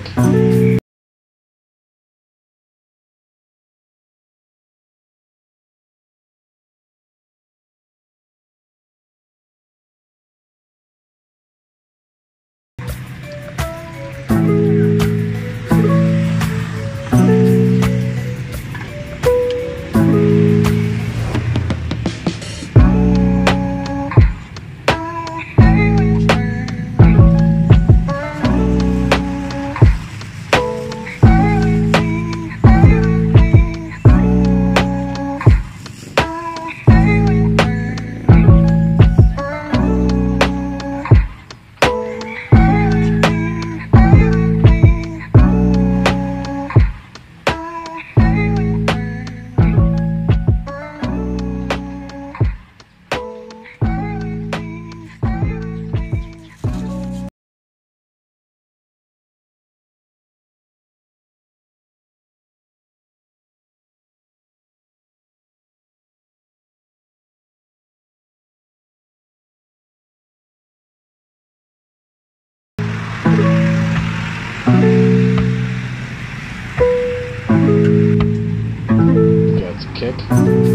kick. 嗯。